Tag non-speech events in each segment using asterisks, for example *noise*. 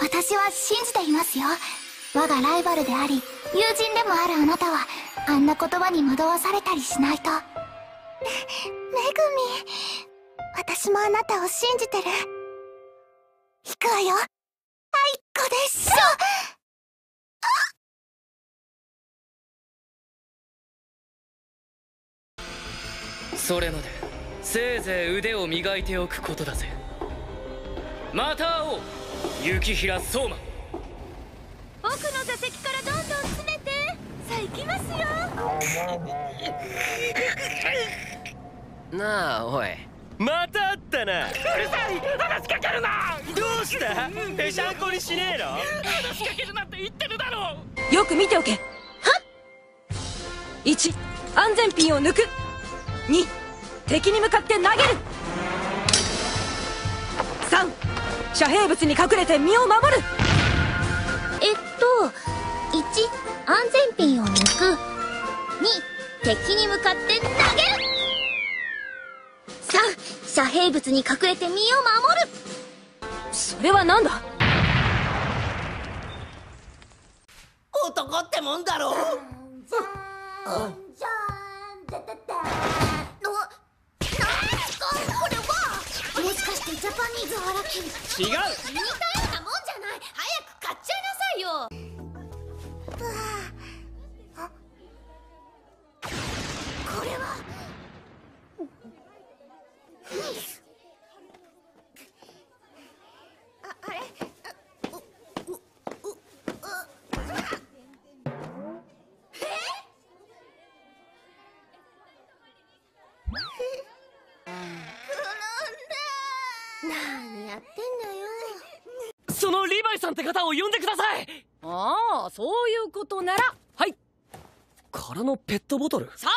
私は信じていますよ。我がライバルであり友人でもあるあなたはあんな言葉に惑わされたりしないと。*laughs* めぐみ私もあなたを信じてる。行くわよ。あいこでしょそれまでせいぜい腕を磨いておくことだぜ。また会おう雪平相馬。奥の座席からどんどん詰めて。さあ行きますよ。なあおい。また会ったな。うるさい話しかけるな。どうした？ぺしゃんこにしねえの？話しかけるなって言ってるだろよく見ておけ。は1安全ピンを抜く。2敵に向かって投げる遮蔽物に隠れて身を守る。えっと1安全ピンを抜く。2敵に向かって投げる。3遮蔽物に隠れて身を守る。それは何だ？男ってもんだろじジャパニーズアラキン。違う。似たようなもんじゃない。早く買っちゃいなさいよやってんだよ。そのリヴァイさんって方を呼んでください。ああそういうことなら。はい。空のペットボトル？さ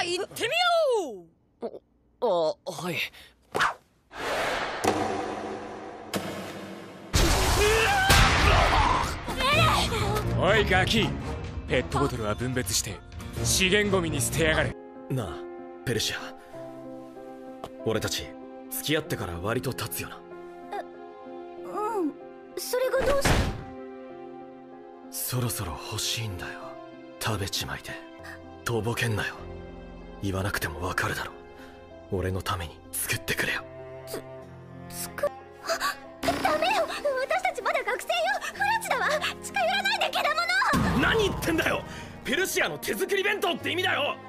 あ行ってみよう。あはい。おいガキペットボトルは分別して資源ゴミに捨てやがれ。なあペルシア俺たち付き合ってから割と経つよながどうしてそろそろ欲しいんだよ。食べちまいて。とぼけんなよ。言わなくてもわかるだろ。俺のために作ってくれよ。つ作ダメよ。私たちまだ学生よ。フラチだわ。近寄らないでけだもの。何言ってんだよ。ペルシアの手作り弁当って意味だよ *laughs*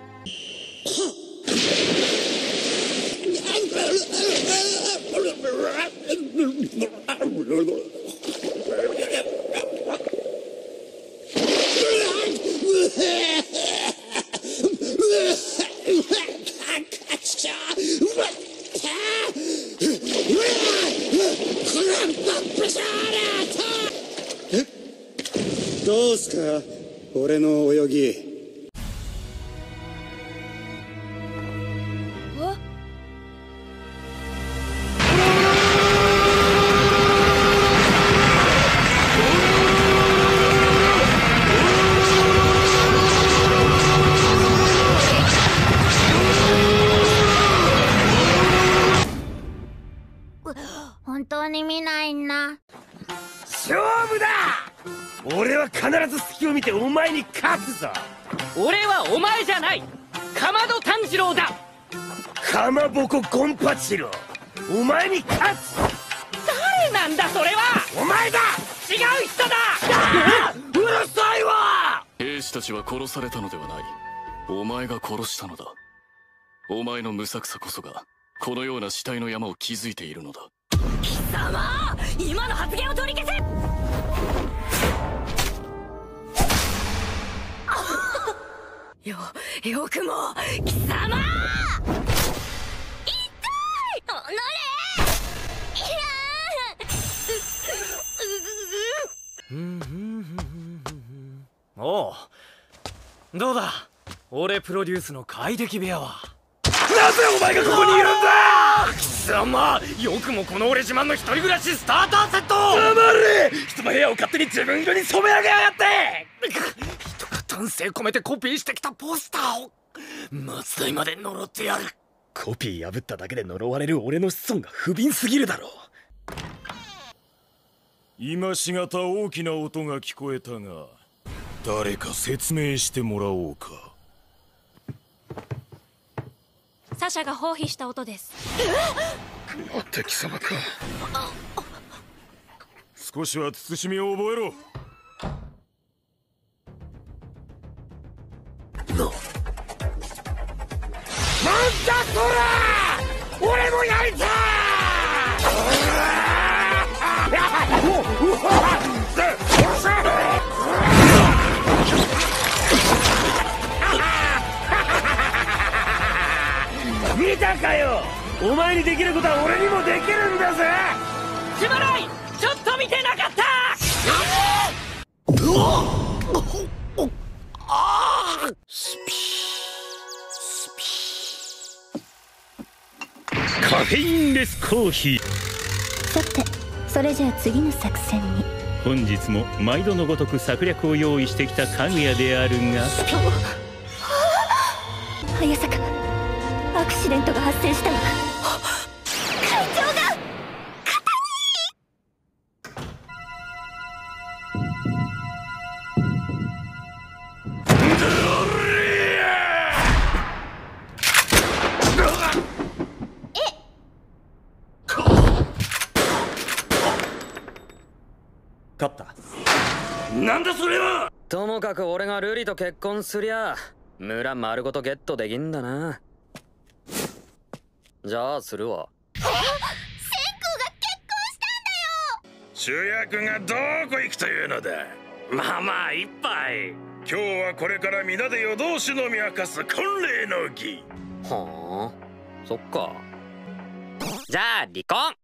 どうすか？俺の泳ぎ。俺は必ず隙を見てお前に勝つぞ。俺はお前じゃない。かまど炭治郎だ。かまぼこゴンパチロお前に勝つ誰なんだそれは。お前だ。違う人だ。うるさいわ。兵士たちは殺されたのではない。お前が殺したのだ。お前の無策さこそがこのような死体の山を築いているのだ。貴様今の発言を取り消せよよくも貴様!痛い!おのれおうどうだ?俺プロデュースの快適部屋は?なぜお前がここにいるんだ!貴様!よくもこの俺自慢の一人暮らしスターターセット!黙れ!人の部屋を勝手に自分色に染め上げやがって *laughs* 丹精込めてコピーしてきたポスターを松代まで呪ってやる。コピー破っただけで呪われる俺の子孫が不憫すぎるだろう。今しがた大きな音が聞こえたが誰か説明してもらおうか。サシャが放棄した音です。敵様か。少しは慎みを覚えろ俺もやりたい見たかよお前にできることは俺にもできるんだぜ。すまないちょっと見てなかった。うわっカフェインレスコーヒー。さてそれじゃあ次の作戦に。本日も毎度のごとく策略を用意してきたかぐやであるが。早坂アクシデントが発生したわなんだそれは！ともかく俺がルリと結婚すりゃ村丸ごとゲットできんだな。じゃあするわ。主役がどこ行くというのだ？まあまあ一杯。今日はこれから皆で夜通しのみ明かす婚礼の儀。はあ？そっか。じゃあ離婚